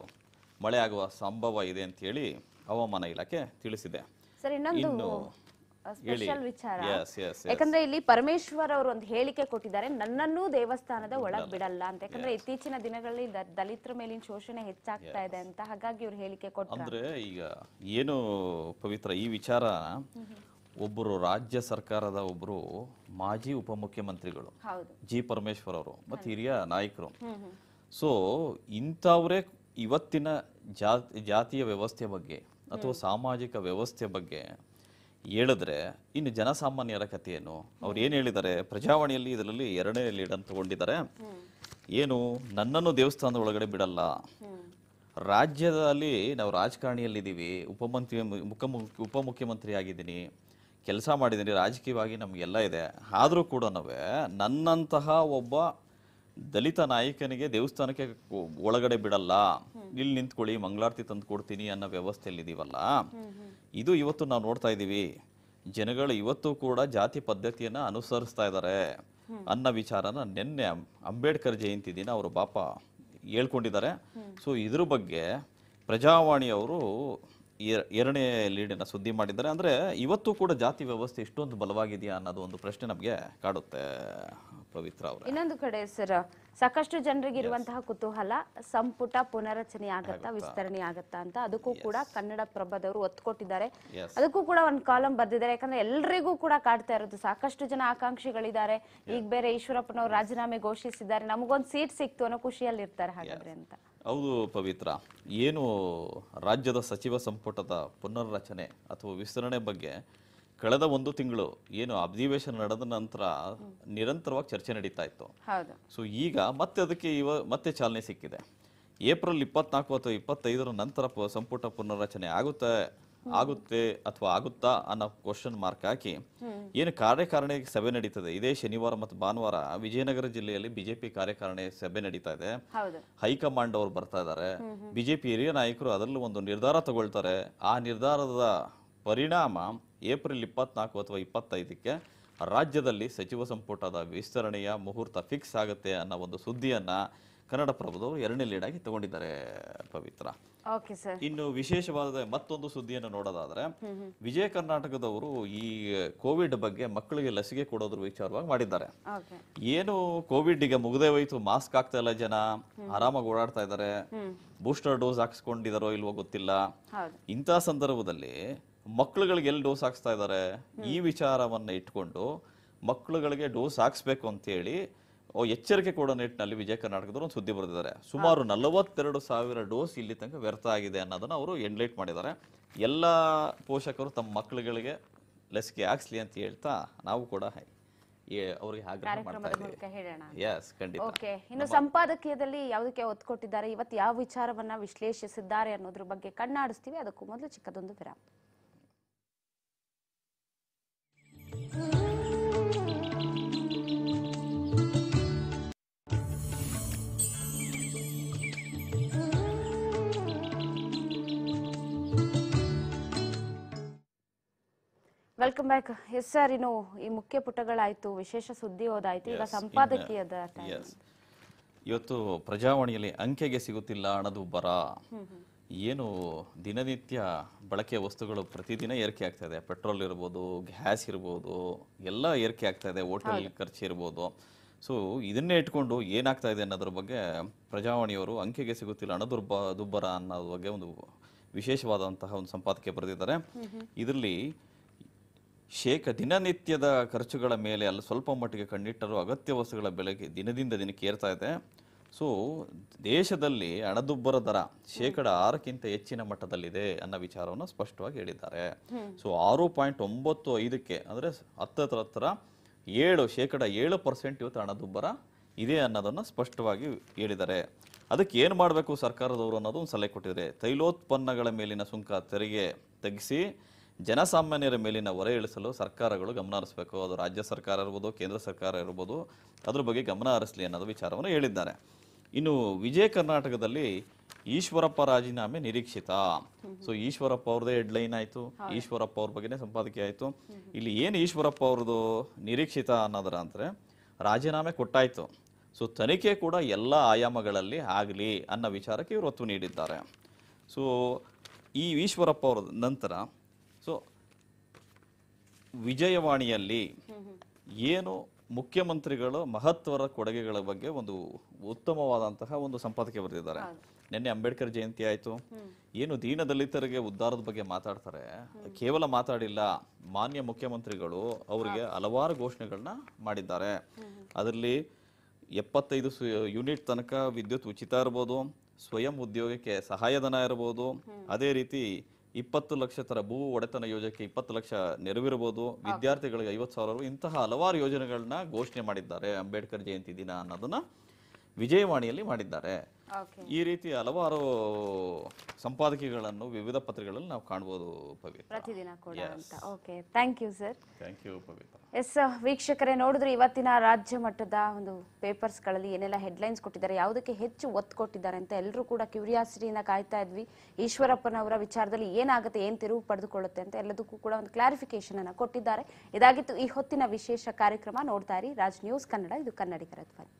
ಮಳೆ ಆಗುವ ಸಂಭವ ಇದೆ ಅಂತ ಹೇಳಿ ಹವಾಮಾನ ಇಲಾಖೆ ತಿಳಿಸಿದೆ. ಇನ್ನು ಸ್ಪೆಷಲ್ ವಿಚಾರ. ಯಾಕಂದ್ರೆ ಇಲ್ಲಿ ಪರಮೇಶ್ವರ್ ಅವರು ಒಂದು ಹೇಳಿಕೆ ಕೊಟ್ಟಿದ್ದಾರೆ ನನ್ನನ್ನು ದೇವಸ್ಥಾನದ ಒಳಗ್ ಬಿಡಲ್ಲ. ಅಂತ. ಯಾಕಂದ್ರೆ ಇತ್ತೀಚಿನ ದಿನಗಳಲ್ಲಿ ದಲಿತರ ಮೇಲಿನ ಶೋಷಣೆ ಹೆಚ್ಚಾಗ್ತಾ ಇದೆ ಅಂತ ಹಾಗಾಗಿ ಇವ್ರು ಹೇಳಿಕೆ ಕೊಟ್ಟರೆ ಅಂದ್ರೆ ಈಗ ಏನು ಪವಿತ್ರ ಈ ವಿಚಾರ ಒಬ್ಬರು ರಾಜ್ಯ ಸರ್ಕಾರದ ಒಬ್ಬರು ಮಾಜಿ ಉಪಮುಖ್ಯಮಂತ್ರಿಗಳು. ಜಿ ಪರಮೇಶ್ವರ್ ಅವರು ಮತ್ತು ಹಿರಿಯ ನಾಯಕರು. ಸೊ ಇಂಥವರೇ ಇವತ್ತಿನ ಜಾತಿ ಜಾತಿಯ ವ್ಯವಸ್ಥೆ ಬಗ್ಗೆ ಅಥವಾ ಸಾಮಾಜಿಕ ವ್ಯವಸ್ಥೆ ಬಗ್ಗೆ ಹೇಳಿದ್ರೆ ಇನ್ನು ಜನಸಾಮಾನ್ಯರ ಕಥೆಯನ್ನು ಅವ್ರು ಏನು ಹೇಳಿದ್ದಾರೆ? ಪ್ರಜಾವಾಣಿಯಲ್ಲಿ ಇದರಲ್ಲಿ ಎರಡನೇ ಲೀಡನ್ನು ತಗೊಂಡಿದ್ದಾರೆ. ಏನು? ನನ್ನನ್ನು ದೇವಸ್ಥಾನದ ಒಳಗಡೆ ಬಿಡಲ್ಲ. ರಾಜ್ಯದಲ್ಲಿ ನಾವು ರಾಜಕಾರಣಿಯಲ್ಲಿದ್ದೀವಿ. ಉಪಮಂತ್ರಿ ಮುಖ ಉಪಮುಖ್ಯಮಂತ್ರಿ ಆಗಿದ್ದೀನಿ. ಕೆಲಸ ಮಾಡಿದ್ದೀನಿ ರಾಜಕೀಯವಾಗಿ ನಮಗೆಲ್ಲ ಇದೆ. ಆದರೂ ಕೂಡ ನನ್ನಂತಹ ಒಬ್ಬ ದಲಿತ ನಾಯಕನಿಗೆ ದೇವಸ್ಥಾನಕ್ಕೆ ಒಳಗಡೆ ಬಿಡಲ್ಲ ಇಲ್ಲಿ ನಿಂತ್ಕೊಳ್ಳಿ ಮಂಗಳಾರತಿ ತಂದು ಕೊಡ್ತೀನಿ ಅನ್ನೋ ವ್ಯವಸ್ಥೆಯಲ್ಲಿ ಇದೀವಲ್ಲ? ಇದು ಇವತ್ತು ನಾವು ನೋಡ್ತಾ ಇದ್ದೀವಿ. ಜನಗಳು ಇವತ್ತು ಕೂಡ ಜಾತಿ ಪದ್ಧತಿಯನ್ನು ಅನುಸರಿಸ್ತಾ ಇದ್ದಾರೆ ಅನ್ನೋ ವಿಚಾರನ ನಿನ್ನೆ ಅಂಬೇಡ್ಕರ್ ಜಯಂತಿ ದಿನ ಅವರು ಬಾಪ ಹೇಳ್ಕೊಂಡಿದ್ದಾರೆ. ಸೊ ಇದ್ರ ಬಗ್ಗೆ ಪ್ರಜಾವಾಣಿಯವರು ಎರಡನೇ ಲೀಡಿನ ಸುದ್ದಿ ಮಾಡಿದ್ದಾರೆ. ಅಂದ್ರೆ ಇವತ್ತು ಕೂಡ ಜಾತಿ ವ್ಯವಸ್ಥೆ ಇಷ್ಟೊಂದು ಬಲವಾಗಿದೆಯಾ ಅನ್ನೋದು ಒಂದು ಪ್ರಶ್ನೆ ನಮಗೆ ಕಾಡುತ್ತೆ ಪವಿತ್ರ ಅವರು. ಇನ್ನೊಂದು ಕಡೆ ಸರ್ ಸಾಕಷ್ಟು ಜನರಿಗೆ ಇರುವಂತಹ ಕುತೂಹಲ ಸಂಪುಟ ಪುನರಚನೆ ಆಗತ್ತಾ ವಿಸ್ತರಣೆ ಆಗತ್ತಾ ಅಂತ ಅದಕ್ಕೂ ಕೂಡ ಕನ್ನಡ ಪ್ರಭದವರು ಒತ್ತು ಕೊಟ್ಟಿದ್ದಾರೆ ಅದಕ್ಕೂ ಕೂಡ ಒಂದು ಕಾಲಂ ಬರ್ದಿದ್ದಾರೆ. ಯಾಕಂದ್ರೆ ಎಲ್ರಿಗೂ ಕೂಡ ಕಾಡ್ತಾ ಇರೋದು. ಸಾಕಷ್ಟು ಜನ ಆಕಾಂಕ್ಷಿಗಳಿದ್ದಾರೆ. ಈಗ ಬೇರೆ ಈಶ್ವರಪ್ಪನವರು ರಾಜೀನಾಮೆ ಘೋಷಿಸಿದ್ದಾರೆ. ನಮಗೊಂದು ಸೀಟ್ ಸಿಕ್ತು ಅನ್ನೋ ಖುಷಿಯಲ್ಲಿ ಇರ್ತಾರೆ ಹಾಗಾದ್ರೆ ಅಂತ. ಹೌದು ಪವಿತ್ರ. ಏನು ರಾಜ್ಯದ ಸಚಿವ ಸಂಪುಟದ ಪುನರ್ರಚನೆ ಅಥವಾ ವಿಸ್ತರಣೆ ಬಗ್ಗೆ ಕಳೆದ ಒಂದು ತಿಂಗಳು ಏನು ಅಧಿವೇಶನ ನಡೆದ ನಂತರ ನಿರಂತರವಾಗಿ ಚರ್ಚೆ ನಡೀತಾ ಇತ್ತು. ಸೊ ಈಗ ಮತ್ತೆ ಅದಕ್ಕೆ ಇವ ಮತ್ತೆ ಚಾಲನೆ ಸಿಕ್ಕಿದೆ. ಏಪ್ರಿಲ್ ಇಪ್ಪತ್ನಾಲ್ಕು ಅಥವಾ ಇಪ್ಪತ್ತೈದರ ನಂತರ ಪ- ಸಂಪುಟ ಪುನರ್ರಚನೆ ಆಗುತ್ತೆ. ಆಗುತ್ತೆ ಅಥವಾ ಆಗುತ್ತಾ ಅನ್ನೋ ಕ್ವಶನ್ ಮಾರ್ಕ್ ಹಾಕಿ ಏನು ಕಾರ್ಯಕಾರಣಿ ಸಭೆ ನಡೀತದೆ? ಇದೇ ಶನಿವಾರ ಮತ್ತು ಭಾನುವಾರ ವಿಜಯನಗರ ಜಿಲ್ಲೆಯಲ್ಲಿ ಬಿಜೆಪಿ ಕಾರ್ಯಕಾರಿಣಿ ಸಭೆ ನಡೀತಾ ಇದೆ. ಹೈಕಮಾಂಡ್ ಅವರು ಬರ್ತಾ ಇದ್ದಾರೆ. ಬಿಜೆಪಿ ಹಿರಿಯ ನಾಯಕರು ಅದರಲ್ಲೂ ಒಂದು ನಿರ್ಧಾರ ತಗೊಳ್ತಾರೆ. ಆ ನಿರ್ಧಾರದ ಪರಿಣಾಮ ಏಪ್ರಿಲ್ ಇಪ್ಪತ್ನಾಲ್ಕು ಅಥವಾ ಇಪ್ಪತ್ತೈದಕ್ಕೆ ರಾಜ್ಯದಲ್ಲಿ ಸಚಿವ ಸಂಪುಟದ ವಿಸ್ತರಣೆಯ ಮುಹೂರ್ತ ಫಿಕ್ಸ್ ಆಗುತ್ತೆ ಅನ್ನೋ ಒಂದು ಸುದ್ದಿಯನ್ನ ಕನ್ನಡಪ್ರಭದವರು ಎರಡನೇ ಲೀಡ್ ಆಗಿ ತಗೊಂಡಿದ್ದಾರೆ ಪವಿತ್ರ. ಇನ್ನು ವಿಶೇಷವಾದ ಮತ್ತೊಂದು ಸುದ್ದಿಯನ್ನು ನೋಡೋದಾದ್ರೆ ವಿಜಯ ಕರ್ನಾಟಕದವರು ಈ ಕೋವಿಡ್ ಬಗ್ಗೆ ಮಕ್ಕಳಿಗೆ ಲಸಿಕೆ ಕೊಡೋದ್ರ ವಿಚಾರವಾಗಿ ಮಾಡಿದ್ದಾರೆ. ಏನು ಕೋವಿಡ್ ಈಗ ಮುಗ್ದೇ ಹೋಯ್ತು ಮಾಸ್ಕ್ ಆಗ್ತಾ ಇಲ್ಲ ಜನ ಆರಾಮಾಗಿ ಓಡಾಡ್ತಾ ಇದ್ದಾರೆ ಬೂಸ್ಟರ್ ಡೋಸ್ ಹಾಕ್ಸ್ಕೊಂಡಿದಾರೋ ಇಲ್ವೋ ಗೊತ್ತಿಲ್ಲ. ಇಂಥ ಸಂದರ್ಭದಲ್ಲಿ ಮಕ್ಕಳುಗಳಿಗೆ ಎಲ್ಲಿ ಡೋಸ್ ಹಾಕ್ಸ್ತಾ ಇದ್ದಾರೆ? ಈ ವಿಚಾರವನ್ನ ಇಟ್ಕೊಂಡು ಮಕ್ಕಳುಗಳಿಗೆ ಡೋಸ್ ಹಾಕ್ಸ್ಬೇಕು ಅಂತೇಳಿ ಎಚ್ಚರಿಕೆ ಕೊಡೋ ನಿಟ್ಟಿನಲ್ಲಿ ವಿಜಯ ಕರ್ನಾಟಕದವರು ಒಂದು ಸುದ್ದಿ ಬರೆದಿದ್ದಾರೆ. ಸುಮಾರು ನಲವತ್ತೆರಡು ಸಾವಿರ ಡೋಸ್ ಇಲ್ಲಿ ತನಕ ವ್ಯರ್ಥ ಆಗಿದೆ ಅನ್ನೋದನ್ನ ಅವರು ಎನ್ಲೈಟ್ ಮಾಡಿದ್ದಾರೆ. ಎಲ್ಲ ಪೋಷಕರು ತಮ್ಮ ಮಕ್ಕಳುಗಳಿಗೆ ಲಸಿಕೆ ಹಾಕ್ಸ್ಲಿ ಅಂತ ಹೇಳ್ತಾ ನಾವು ಕೂಡ ಅವ್ರಿಗೆ ಆಗ್ರಹ ಮಾಡ್ತಾ ಇದ್ದೀವಿ. ಓಕೆ. ಇನ್ನು ಸಂಪಾದಕೀಯದಲ್ಲಿ ಯಾವುದಕ್ಕೆ ಒತ್ತು ಕೊಟ್ಟಿದ್ದಾರೆ? ಇವತ್ತು ಯಾವ ವಿಚಾರವನ್ನ ವಿಶ್ಲೇಷಿಸಿದ್ದಾರೆ ಅನ್ನೋದ್ರ ಬಗ್ಗೆ ಕಣ್ಣಾಡಿಸ್ತೀವಿ. ಅದಕ್ಕೂ ಮೊದಲು ಚಿಕ್ಕದೊಂದು ವಿರಾಮ. ವೆಲ್ಕಮ್ ಬ್ಯಾಕ್ ಎಸ್ ಸರ್ ಇನ್ನು ಈ ಮುಖ್ಯ ಪುಟಗಳಾಯ್ತು ವಿಶೇಷ ಸುದ್ದಿ ಓದಾಯ್ತು ಈಗ ಸಂಪಾದಕೀಯದ ಇವತ್ತು ಪ್ರಜಾವಾಣಿಯಲ್ಲಿ ಅಂಕೆಗೆ ಸಿಗುತ್ತಿಲ್ಲ ಹಣದು ಬರ. ಏನು ದಿನನಿತ್ಯ ಬಳಕೆಯ ವಸ್ತುಗಳು ಪ್ರತಿದಿನ ಏರಿಕೆ ಆಗ್ತಾ ಇದೆ. ಪೆಟ್ರೋಲ್ ಇರ್ಬೋದು ಗ್ಯಾಸ್ ಇರ್ಬೋದು ಎಲ್ಲ ಏರಿಕೆ ಆಗ್ತಾ ಇದೆ. ಹೋಟೆಲ್ ಖರ್ಚು ಇರ್ಬೋದು. ಸೊ ಇದನ್ನೇ ಇಟ್ಕೊಂಡು ಏನಾಗ್ತಾ ಇದೆ ಅನ್ನೋದ್ರ ಬಗ್ಗೆ ಪ್ರಜಾವಾಣಿಯವರು ಅಂಕೆಗೆ ಸಿಗುತ್ತಿಲ್ಲ. ಹಣದುರ್ಬ ದುಬ್ಬರ ಅನ್ನೋದ್ರ ಬಗ್ಗೆ ಒಂದು ವಿಶೇಷವಾದಂತಹ ಒಂದು ಸಂಪಾದಕೀಯ ಬರೆದಿದ್ದಾರೆ. ಇದರಲ್ಲಿ ಶೇಕ ದಿನನಿತ್ಯದ ಖರ್ಚುಗಳ ಮೇಲೆ ಅಲ್ಲಿ ಸ್ವಲ್ಪ ಮಟ್ಟಿಗೆ ಕಣ್ಣಿಟ್ಟರೂ ಅಗತ್ಯ ವಸ್ತುಗಳ ಬೆಲೆಗೆ ದಿನದಿಂದ ದಿನಕ್ಕೆ ಏರ್ತಾ ಇದೆ. ಸೊ ದೇಶದಲ್ಲಿ ಹಣದುಬ್ಬರ ದರ ಶೇಕಡ ಆರಕ್ಕಿಂತ ಹೆಚ್ಚಿನ ಮಟ್ಟದಲ್ಲಿದೆ ಅನ್ನೋ ವಿಚಾರವನ್ನು ಸ್ಪಷ್ಟವಾಗಿ ಹೇಳಿದ್ದಾರೆ. ಸೊ ಆರು ಪಾಯಿಂಟ್ ಒಂಬತ್ತು ಐದಕ್ಕೆ ಅಂದರೆ ಹತ್ತತ್ರ ಹತ್ರ ಏಳು ಶೇಕಡ ಏಳು ಪರ್ಸೆಂಟ್ ಇವತ್ತು ಹಣದುಬ್ಬರ ಇದೆ ಅನ್ನೋದನ್ನು ಸ್ಪಷ್ಟವಾಗಿ ಹೇಳಿದ್ದಾರೆ. ಅದಕ್ಕೆ ಏನು ಮಾಡಬೇಕು ಸರ್ಕಾರದವರು ಅನ್ನೋದು ಒಂದು ಸಲಹೆ ಕೊಟ್ಟಿದ್ದಾರೆ. ತೈಲೋತ್ಪನ್ನಗಳ ಮೇಲಿನ ಸುಂಕ ತೆರಿಗೆ ತಗ್ಗಿಸಿ ಜನಸಾಮಾನ್ಯರ ಮೇಲಿನ ಹೊರೆ ಇಳಿಸಲು ಸರ್ಕಾರಗಳು ಗಮನ ಹರಿಸಬೇಕು. ಅದು ರಾಜ್ಯ ಸರ್ಕಾರ ಇರ್ಬೋದು ಕೇಂದ್ರ ಸರ್ಕಾರ ಇರ್ಬೋದು ಅದ್ರ ಬಗ್ಗೆ ಗಮನ ಹರಿಸಲಿ ಅನ್ನೋದು ವಿಚಾರವನ್ನು ಹೇಳಿದ್ದಾರೆ. ಇನ್ನು ವಿಜಯ ಕರ್ನಾಟಕದಲ್ಲಿ ಈಶ್ವರಪ್ಪ ರಾಜೀನಾಮೆ ನಿರೀಕ್ಷಿತ. ಸೊ ಈಶ್ವರಪ್ಪ ಅವ್ರದೇ ಹೆಡ್ಲೈನ್ ಆಯಿತು. ಈಶ್ವರಪ್ಪ ಅವ್ರ ಬಗ್ಗೆನೇ ಸಂಪಾದಕೀಯ ಆಯಿತು. ಇಲ್ಲಿ ಏನು ಈಶ್ವರಪ್ಪ ಅವ್ರದ್ದು ನಿರೀಕ್ಷಿತ ಅನ್ನೋದರ ಅಂದ್ರೆ ರಾಜೀನಾಮೆ ಕೊಟ್ಟಾಯ್ತು. ಸೊ ತನಿಖೆ ಕೂಡ ಎಲ್ಲ ಆಯಾಮಗಳಲ್ಲಿ ಆಗಲಿ ಅನ್ನೋ ವಿಚಾರಕ್ಕೆ ಇವರು ಒತ್ತು ನೀಡಿದ್ದಾರೆ. ಸೊ ಈ ಈಶ್ವರಪ್ಪ ಅವ್ರ ನಂತರ ವಿಜಯವಾಣಿಯಲ್ಲಿ ಏನು ಮುಖ್ಯಮಂತ್ರಿಗಳು ಮಹತ್ವದ ಕೊಡುಗೆಗಳ ಬಗ್ಗೆ ಒಂದು ಉತ್ತಮವಾದಂತಹ ಒಂದು ಸಂಪಾದಕ ಬರೆದಿದ್ದಾರೆ. ನಿನ್ನೆ ಅಂಬೇಡ್ಕರ್ ಜಯಂತಿ ಆಯಿತು. ಏನು ದೀನ ದಲಿತರಿಗೆ ಉದ್ಧಾರದ ಬಗ್ಗೆ ಮಾತಾಡ್ತಾರೆ? ಕೇವಲ ಮಾತಾಡಿಲ್ಲ ಮಾನ್ಯ ಮುಖ್ಯಮಂತ್ರಿಗಳು ಅವರಿಗೆ ಹಲವಾರು ಘೋಷಣೆಗಳನ್ನ ಮಾಡಿದ್ದಾರೆ. ಅದರಲ್ಲಿ ಎಪ್ಪತ್ತೈದು ಸು- ಯೂನಿಟ್ ತನಕ ವಿದ್ಯುತ್ ಉಚಿತ ಇರ್ಬೋದು ಸ್ವಯಂ ಉದ್ಯೋಗಕ್ಕೆ ಸಹಾಯಧನ ಇರ್ಬೋದು. ಅದೇ ರೀತಿ ಇಪ್ಪತ್ತು ಲಕ್ಷ ತರ ಭೂ ಒಡೆತನ ಯೋಜನೆಗೆ ಇಪ್ಪತ್ತು ಲಕ್ಷ ನೆರವಿರಬಹುದು. ವಿದ್ಯಾರ್ಥಿಗಳಿಗೆ ಐವತ್ತು ಸಾವಿರ ಇಂತಹ ಹಲವಾರು ಯೋಜನೆಗಳನ್ನ ಘೋಷಣೆ ಮಾಡಿದ್ದಾರೆ ಅಂಬೇಡ್ಕರ್ ಜಯಂತಿ ದಿನ ಅನ್ನೋದನ್ನ. ವಿಜಯವಾಣಿಯಲ್ಲಿ ಮಾಡಿದ್ದಾರೆ. ಈ ರೀತಿ ಹಲವಾರು ಸಂಪಾದಕಿಗಳನ್ನು ವಿವಿಧ ಪತ್ರಿಕೆಗಳಲ್ಲಿ ನಾವು ಕಾಣಬಹುದು ಪವಿತ್ರ. ಪ್ರತಿದಿನ ಕೂಡ ಅಂತ. Okay. Thank you sir thank you Pavitra. Yes ವೀಕ್ಷಕರೇ ನೋಡಿದ್ರೆ ಇವತ್ತಿನ ರಾಜ್ಯ ಮಟ್ಟದ ಒಂದು ಪೇಪರ್ಸ್ಗಳಲ್ಲಿ ಏನೆಲ್ಲ ಹೆಡ್ಲೈನ್ಸ್ ಕೊಟ್ಟಿದ್ದಾರೆ ಯಾವುದಕ್ಕೆ ಹೆಚ್ಚು ಒತ್ತು ಕೊಟ್ಟಿದ್ದಾರೆ ಅಂತ ಎಲ್ಲರೂ ಕೂಡ ಕ್ಯೂರಿಯಾಸಿಟಿಯಿಂದ ಕಾಯ್ತಾ ಇದ್ವಿ. ಈಶ್ವರಪ್ಪನವರ ವಿಚಾರದಲ್ಲಿ ಏನಾಗುತ್ತೆ ಏನು ತಿರುವು ಪಡೆದುಕೊಳ್ಳುತ್ತೆ ಅಂತ ಎಲ್ಲದಕ್ಕೂ ಕೂಡ ಒಂದು ಕ್ಲಾರಿಫಿಕೇಶನ್ ಅನ್ನ ಕೊಟ್ಟಿದ್ದಾರೆ. ಇದಾಗಿತ್ತು ಈ ಹೊತ್ತಿನ ವಿಶೇಷ ಕಾರ್ಯಕ್ರಮ. ನೋಡ್ತಾ ಇರಿ ರಾಜ್ ನ್ಯೂಸ್ ಕನ್ನಡ ಇದು ಕನ್ನಡಿಗರ ಧ್ವನಿ.